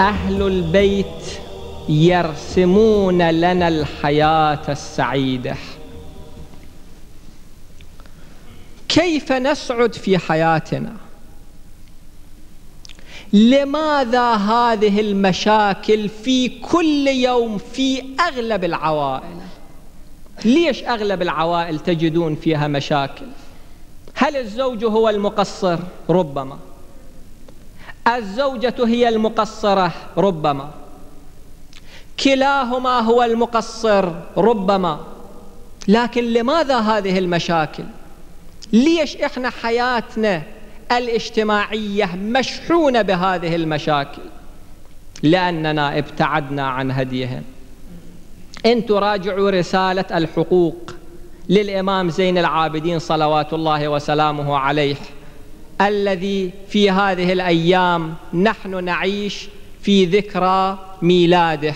أهل البيت يرسمون لنا الحياة السعيدة. كيف نسعد في حياتنا؟ لماذا هذه المشاكل في كل يوم في أغلب العوائل؟ ليش أغلب العوائل تجدون فيها مشاكل؟ هل الزوج هو المقصر؟ ربما. الزوجة هي المقصرة ربما. كلاهما هو المقصر ربما. لكن لماذا هذه المشاكل؟ ليش إحنا حياتنا الاجتماعية مشحونة بهذه المشاكل؟ لأننا ابتعدنا عن هديهم. إن تراجعوا رسالة الحقوق للإمام زين العابدين صلوات الله وسلامه عليه الذي في هذه الأيام نحن نعيش في ذكرى ميلاده.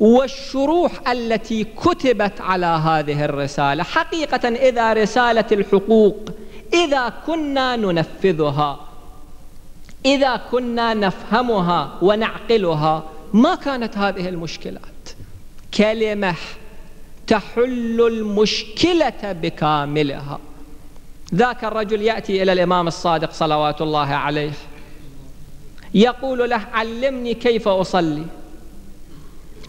والشروح التي كتبت على هذه الرسالة حقيقة إذا رسالة الحقوق إذا كنا ننفذها إذا كنا نفهمها ونعقلها ما كانت هذه المشكلات؟ كلمة تحل المشكلة بكاملها. ذاك الرجل يأتي إلى الإمام الصادق صلوات الله عليه. يقول له علمني كيف أصلي.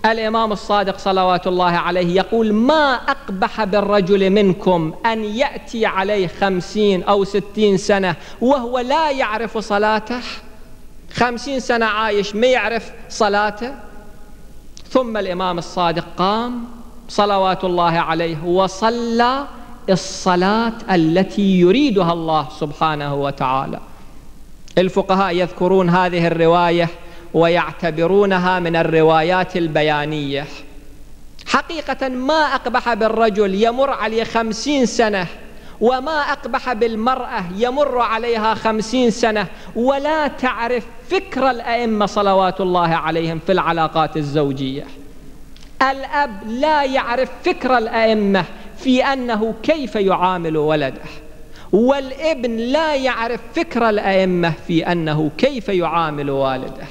الإمام الصادق صلوات الله عليه يقول ما أقبح بالرجل منكم أن يأتي عليه خمسين أو ستين سنة وهو لا يعرف صلاته؟ خمسين سنة عايش ما يعرف صلاته؟ ثم الإمام الصادق قام صلوات الله عليه وصلى الصلاة التي يريدها الله سبحانه وتعالى. الفقهاء يذكرون هذه الرواية ويعتبرونها من الروايات البيانية. حقيقة ما أقبح بالرجل يمر عليه خمسين سنة وما أقبح بالمرأة يمر عليها خمسين سنة ولا تعرف فكر الأئمة صلوات الله عليهم في العلاقات الزوجية. الأب لا يعرف فكر الأئمة في أنه كيف يعامل ولده. والابن لا يعرف فكر الأئمة في أنه كيف يعامل والده.